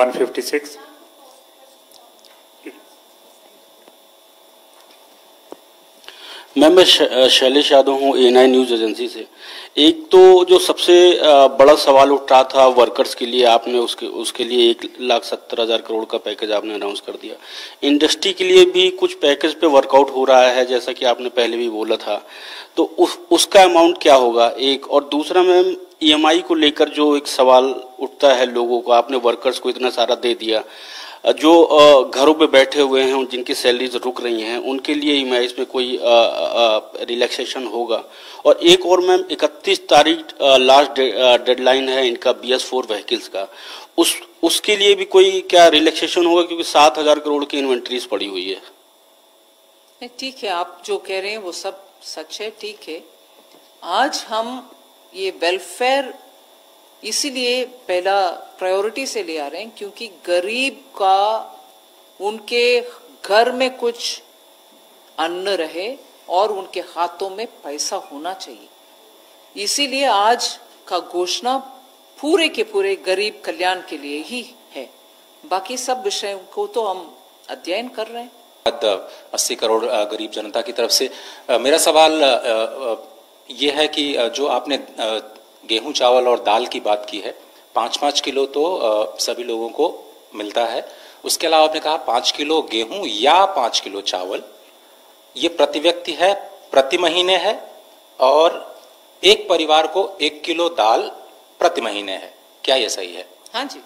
156 ma'am मैं शैलेश यादव हूँ ए news agency से। एक तो जो सबसे बड़ा सवाल उठ रहा था वर्कर्स के लिए, आपने उसके उसके लिए एक लाख सत्तर हज़ार करोड़ का पैकेज आपने अनाउंस कर दिया। इंडस्ट्री के लिए भी कुछ पैकेज पे वर्कआउट हो रहा है, जैसा कि आपने पहले भी बोला था। तो उस, उसका अमाउंट क्या होगा? एक, और दूसरा मैम ईएमआई को लेकर जो एक सवाल उठता है लोगों को, आपने वर्कर्स को इतना सारा दे दिया। जो घरों पे बैठे हुए हैं, जिनकी सैलरीज रुक रही हैं, उनके लिए ईएमआईज में कोई रिलैक्सेशन होगा। और एक और मैम 31 तारीख लास्ट डेडलाइन है इनका बी एस फोर व्हीकल्स का। उस, उसके लिए भी कोई क्या रिलैक्सेशन होगा? क्योंकि सात हज़ार करोड़ की इन्वेंट्रीज पड़ी हुई है। ठीक है, आप जो कह रहे हैं वो सब सच है, ठीक है। आज हम ये वेलफेयर इसीलिए पहला प्रायोरिटी से ले आ रहे हैं, क्योंकि गरीब का उनके घर में कुछ अन्न रहे और उनके हाथों में पैसा होना चाहिए। इसीलिए आज का घोषणा पूरे के पूरे गरीब कल्याण के लिए ही है। बाकी सब विषयों को तो हम अध्ययन कर रहे हैं। अस्सी करोड़ गरीब जनता की तरफ़ से मेरा सवाल ये है कि जो आपने गेहूँ चावल और दाल की बात की है। पाँच पाँच किलो तो सभी लोगों को मिलता है। उसके अलावा आपने कहा पाँच किलो गेहूँ या पाँच किलो चावल। ये प्रति व्यक्ति है प्रति महीने है और एक परिवार को एक किलो दाल प्रति महीने है। क्या ये सही है? हाँ जी।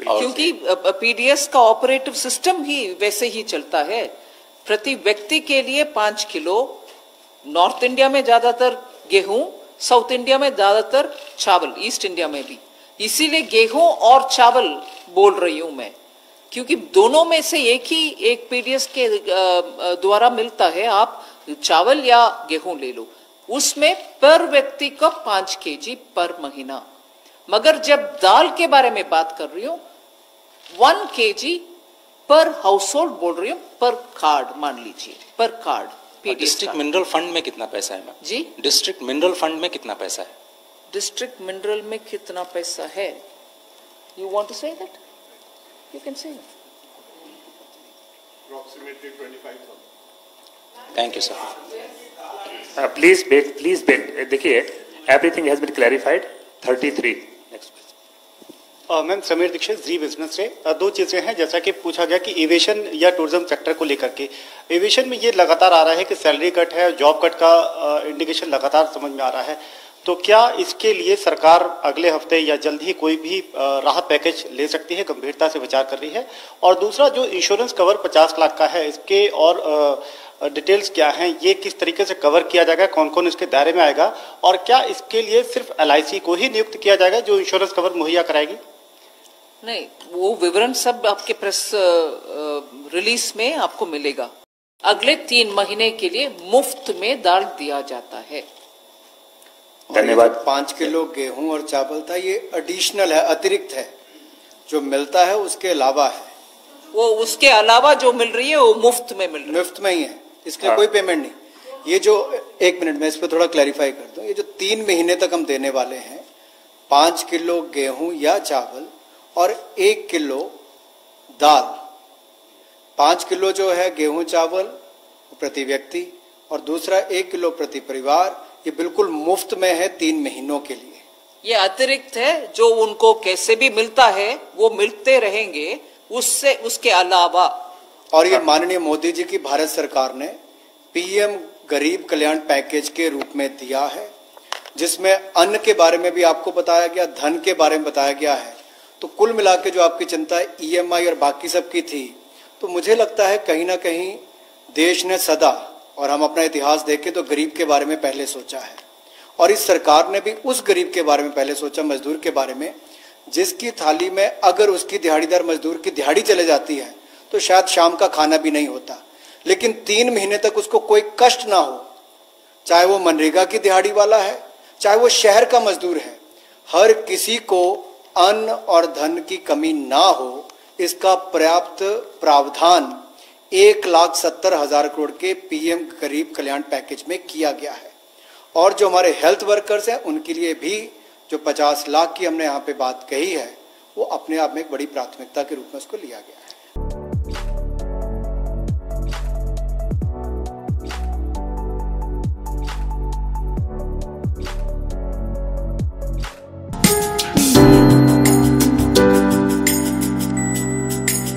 बिल्कुल। क्योंकि पीडीएस का ऑपरेटिव सिस्टम ही वैसे ही चलता है। प्रति व्यक्ति के लिए पाँच किलो नॉर्थ इंडिया में ज़्यादातर गेहूँ साउथ इंडिया में ज़्यादातर चावल, ईस्ट इंडिया में भी। इसीलिए गेहूँ और चावल बोल रही हूँ मैं, क्योंकि दोनों में से एक ही एक पीडीएस के द्वारा मिलता है। आप चावल या गेहूँ ले लो। उसमें पर व्यक्ति का पाँच केजी पर महीना। मगर जब दाल के बारे में बात कर रही हूँ, वन केजी पर हाउस होल्ड बोल रही हूँ, पर कार्ड मान लीजिए, पर कार्ड डिस्ट्रिक्ट मिनरल फंड में कितना पैसा है ma'am ji? District mineral fund में कितना पैसा है? डिस्ट्रिक्ट मिनरल में कितना पैसा है? You want to say that you can say thank you sir wait, please wait. Uh, देखिए everything has been clarified. 33. Next. Ma'am, Sameer Dixit, Zee business से। दो चीज़ें हैं, जैसा कि पूछा गया कि एविएशन या टूरिज़्म सेक्टर को लेकर के। एविएशन में ये लगातार आ रहा है कि सैलरी कट है जॉब कट का इंडिकेशन लगातार समझ में आ रहा है। तो क्या इसके लिए सरकार अगले हफ़्ते या जल्द ही कोई भी राहत पैकेज ले सकती है, गंभीरता से विचार कर रही है? और दूसरा, जो इंश्योरेंस कवर 50 लाख का है, इसके और डिटेल्स क्या हैं? ये किस तरीके से कवर किया जाएगा? कौन कौन इसके दायरे में आएगा? और क्या इसके लिए सिर्फ़ LIC को ही नियुक्त किया जाएगा, जो इंश्योरेंस कवर मुहैया कराएगी? नहीं वो विवरण सब आपके प्रेस रिलीज़ में आपको मिलेगा। अगले तीन महीने के लिए मुफ़्त में दाल दिया जाता है। धन्यवाद। पाँच किलो गेहूँ और चावल था ये एडिशनल है अतिरिक्त है। जो मिलता है उसके अलावा है। वो उसके अलावा जो मिल रही है वो मुफ़्त में मिल रही है। मुफ़्त में ही है। इसके हाँ। कोई पेमेंट नहीं। ये जो एक मिनट में इस पर थोड़ा क्लैरिफाई कर दूँ ये जो तीन महीने तक हम देने वाले हैं पाँच किलो गेहूँ या चावल और एक किलो दाल। पाँच किलो जो है गेहूँ चावल प्रति व्यक्ति और दूसरा एक किलो प्रति परिवार ये बिल्कुल मुफ़्त में है तीन महीनों के लिए। ये अतिरिक्त है जो उनको कैसे भी मिलता है वो मिलते रहेंगे उससे उसके अलावा। और ये माननीय मोदी जी की भारत सरकार ने पीएम गरीब कल्याण पैकेज के रूप में दिया है जिसमें अन्न के बारे में भी आपको बताया गया धन के बारे में बताया गया है। तो कुल मिला के जो आपकी चिंता ईएमआई और बाकी सब की थी तो मुझे लगता है कहीं ना कहीं देश ने सदा, और हम अपना इतिहास देखें तो गरीब के बारे में पहले सोचा है। और इस सरकार ने भी उस गरीब के बारे में पहले सोचा, मजदूर के बारे में, जिसकी थाली में अगर उसकी दिहाड़ीदार मजदूर की दिहाड़ी चले जाती है तो शायद शाम का खाना भी नहीं होता। लेकिन तीन महीने तक उसको कोई कष्ट ना हो, चाहे वो मनरेगा की दिहाड़ी वाला है, चाहे वो शहर का मजदूर है, हर किसी को अन्न और धन की कमी ना हो, इसका पर्याप्त प्रावधान एक लाख सत्तर हज़ार करोड़ के पीएम गरीब कल्याण पैकेज में किया गया है। और जो हमारे हेल्थ वर्कर्स हैं, उनके लिए भी जो पचास लाख की हमने यहाँ पे बात कही है, वो अपने आप में एक बड़ी प्राथमिकता के रूप में उसको लिया गया है।